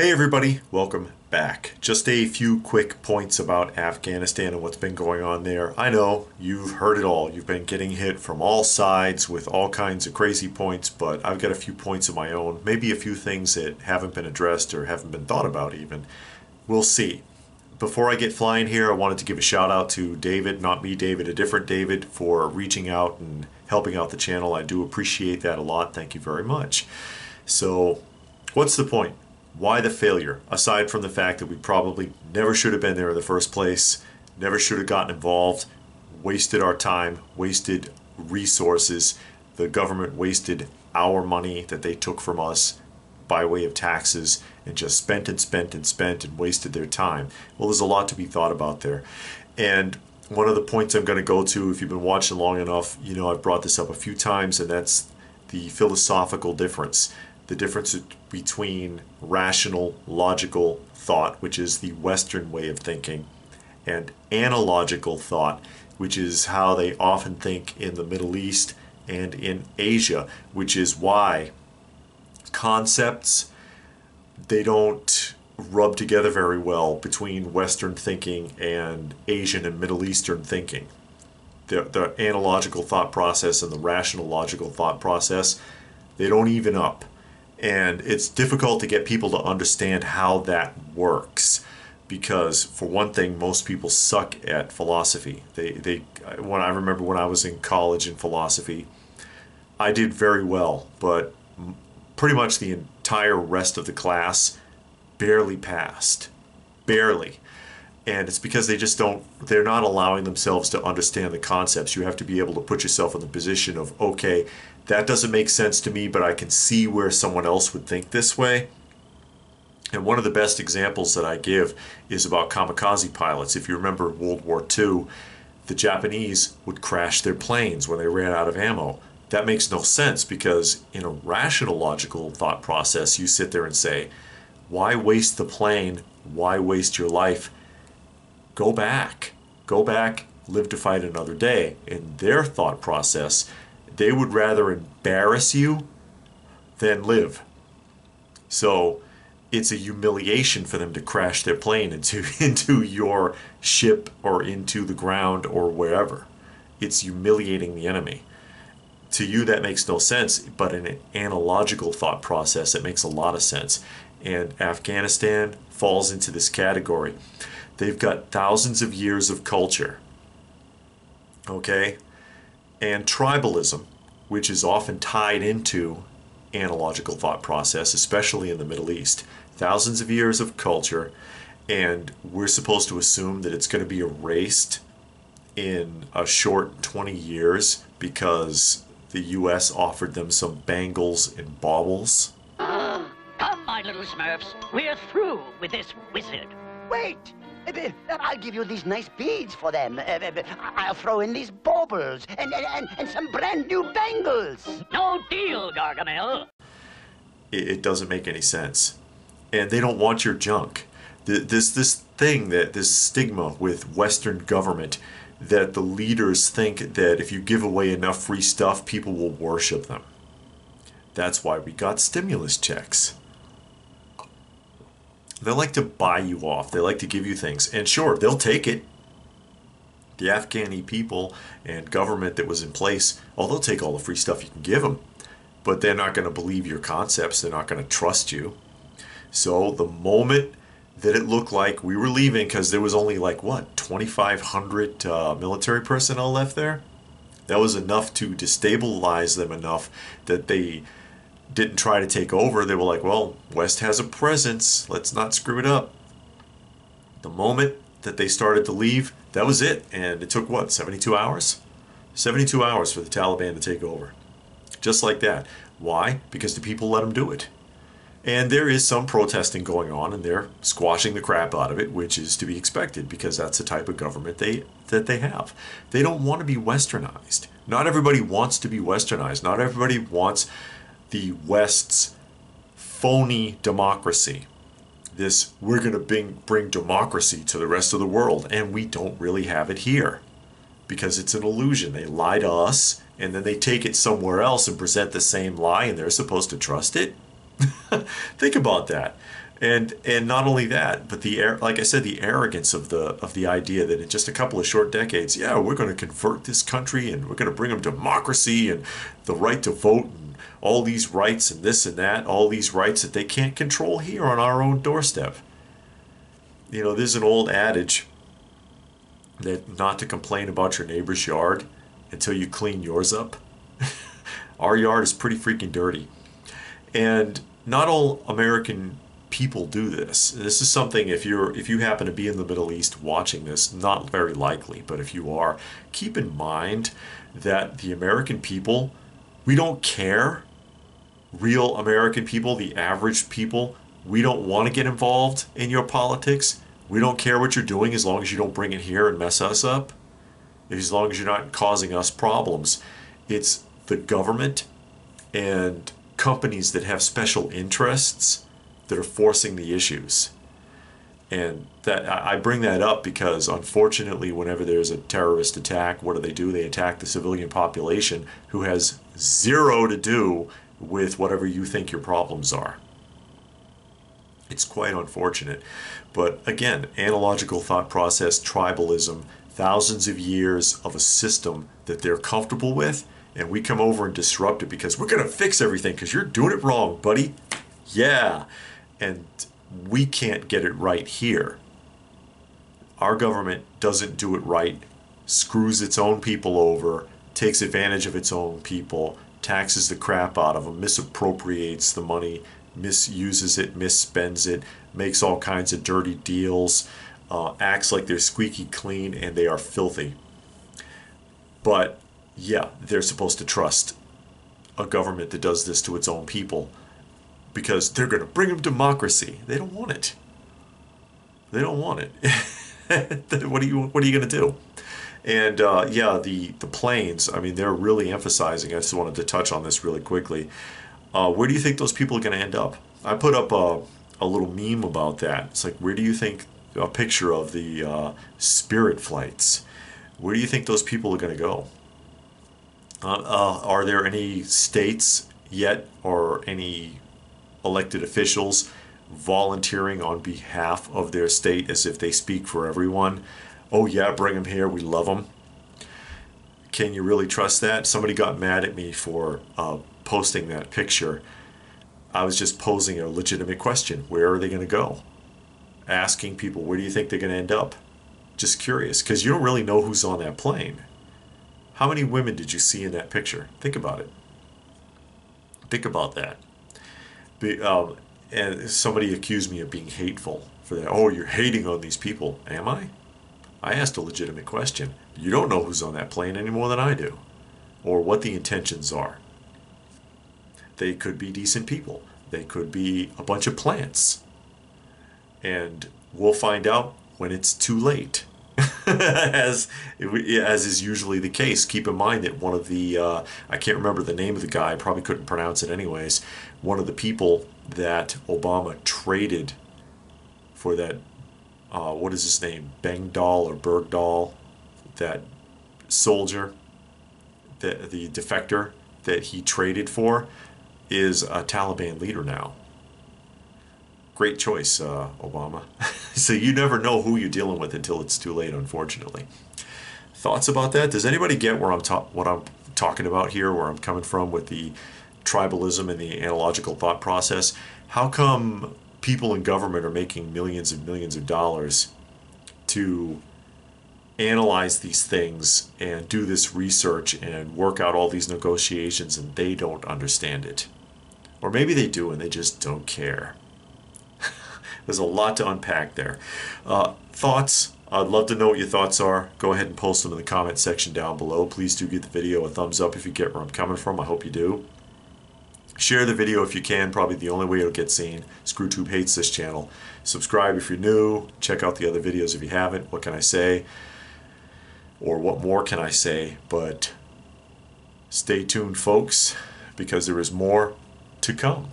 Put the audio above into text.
Hey everybody, welcome back. Just a few quick points about Afghanistan and what's been going on there. I know you've heard it all. You've been getting hit from all sides with all kinds of crazy points, but I've got a few points of my own. Maybe a few things that haven't been addressed or haven't been thought about even. We'll see. Before I get flying here, I wanted to give a shout out to David, not me, David, a different David, for reaching out and helping out the channel. I do appreciate that a lot. Thank you very much. So, what's the point? Why the failure? Aside from the fact that we probably never should have been there in the first place, never should have gotten involved, wasted our time, wasted resources, the government wasted our money that they took from us by way of taxes and just spent and spent and spent and wasted their time. Well, there's a lot to be thought about there. And one of the points I'm going to go to, if you've been watching long enough, you know I've brought this up a few times, and that's the philosophical difference the difference between rational, logical thought, which is the Western way of thinking, and analogical thought, which is how they often think in the Middle East and in Asia, which is why concepts they don't rub together very well between Western thinking and Asian and Middle Eastern thinking. The, the analogical thought process and the rational logical thought process, they don't even up and it's difficult to get people to understand how that works because for one thing most people suck at philosophy. They they when i remember when i was in college in philosophy i did very well but pretty much the entire rest of the class barely passed. Barely and it's because they just don't they're not allowing themselves to understand the concepts you have to be able to put yourself in the position of okay that doesn't make sense to me, but I can see where someone else would think this way. And one of the best examples that I give is about kamikaze pilots. If you remember World War II, the Japanese would crash their planes when they ran out of ammo. That makes no sense because, in a rational, logical thought process, you sit there and say, Why waste the plane? Why waste your life? Go back. Go back, live to fight another day. In their thought process, they would rather embarrass you than live. So it's a humiliation for them to crash their plane into into your ship or into the ground or wherever. It's humiliating the enemy. To you that makes no sense, but in an analogical thought process it makes a lot of sense. And Afghanistan falls into this category. They've got thousands of years of culture. Okay? and tribalism, which is often tied into analogical thought process, especially in the Middle East. Thousands of years of culture, and we're supposed to assume that it's going to be erased in a short 20 years because the U.S. offered them some bangles and baubles. Uh, come, my little Smurfs. We're through with this wizard. Wait! Eh, eh, I'll give you these nice beads for them. Eh, I'll throw in these baubles and, and, and some brand new bangles. No deal, Gargamel. It doesn't make any sense. And they don't want your junk. This, this thing, that this stigma with Western government that the leaders think that if you give away enough free stuff, people will worship them. That's why we got stimulus checks. They like to buy you off. They like to give you things. And sure, they'll take it. The Afghani people and government that was in place, oh, they'll take all the free stuff you can give them. But they're not going to believe your concepts. They're not going to trust you. So the moment that it looked like we were leaving, because there was only like, what, 2,500 uh, military personnel left there? That was enough to destabilize them enough that they didn't try to take over. They were like, well, West has a presence. Let's not screw it up. The moment that they started to leave, that was it. And it took what, 72 hours? 72 hours for the Taliban to take over. Just like that. Why? Because the people let them do it. And there is some protesting going on, and they're squashing the crap out of it, which is to be expected because that's the type of government they that they have. They don't want to be westernized. Not everybody wants to be westernized. Not everybody wants the West's phony democracy. This, we're going to bring, bring democracy to the rest of the world, and we don't really have it here because it's an illusion. They lie to us, and then they take it somewhere else and present the same lie, and they're supposed to trust it. Think about that. And and not only that, but the like I said, the arrogance of the of the idea that in just a couple of short decades, yeah, we're going to convert this country and we're going to bring them democracy and the right to vote and all these rights and this and that, all these rights that they can't control here on our own doorstep. You know, there's an old adage that not to complain about your neighbor's yard until you clean yours up. our yard is pretty freaking dirty. And not all American people do this. This is something if you're if you happen to be in the Middle East watching this, not very likely, but if you are, keep in mind that the American people, we don't care. Real American people, the average people, we don't want to get involved in your politics. We don't care what you're doing as long as you don't bring it here and mess us up. As long as you're not causing us problems. It's the government and companies that have special interests that are forcing the issues. And that I bring that up because unfortunately, whenever there's a terrorist attack, what do they do? They attack the civilian population who has zero to do with whatever you think your problems are. It's quite unfortunate. But again, analogical thought process, tribalism, thousands of years of a system that they're comfortable with, and we come over and disrupt it because we're going to fix everything because you're doing it wrong, buddy. Yeah and we can't get it right here. Our government doesn't do it right, screws its own people over, takes advantage of its own people, taxes the crap out of them, misappropriates the money, misuses it, misspends it, makes all kinds of dirty deals, uh, acts like they're squeaky clean, and they are filthy. But yeah, they're supposed to trust a government that does this to its own people because they're going to bring them democracy. They don't want it. They don't want it. what are you What are you going to do? And uh, yeah, the the planes. I mean, they're really emphasizing. I just wanted to touch on this really quickly. Uh, where do you think those people are going to end up? I put up a, a little meme about that. It's like, where do you think a picture of the uh, Spirit flights? Where do you think those people are going to go? Uh, uh, are there any states yet, or any elected officials volunteering on behalf of their state as if they speak for everyone. Oh, yeah, bring them here. We love them. Can you really trust that? Somebody got mad at me for uh, posting that picture. I was just posing a legitimate question Where are they going to go? Asking people, where do you think they're going to end up? Just curious, because you don't really know who's on that plane. How many women did you see in that picture? Think about it. Think about that. Be, um, and somebody accused me of being hateful for that. Oh, you're hating on these people. Am I? I asked a legitimate question. You don't know who's on that plane any more than I do, or what the intentions are. They could be decent people. They could be a bunch of plants. And we'll find out when it's too late. as as is usually the case. Keep in mind that one of the uh, I can't remember the name of the guy. Probably couldn't pronounce it anyways. One of the people that Obama traded for that uh, what is his name Bengdahl or Bergdahl, that soldier, the the defector that he traded for, is a Taliban leader now great choice, uh, Obama. so you never know who you're dealing with until it's too late, unfortunately. Thoughts about that? Does anybody get where I'm ta- what I'm talking about here, where I'm coming from with the tribalism and the analogical thought process? How come people in government are making millions and millions of dollars to analyze these things and do this research and work out all these negotiations and they don't understand it? Or maybe they do and they just don't care. There's a lot to unpack there. Uh, thoughts? I'd love to know what your thoughts are. Go ahead and post them in the comment section down below. Please do give the video a thumbs up if you get where I'm coming from. I hope you do. Share the video if you can, probably the only way it'll get seen. ScrewTube hates this channel. Subscribe if you're new. Check out the other videos if you haven't. What can I say? Or what more can I say? But stay tuned, folks, because there is more to come.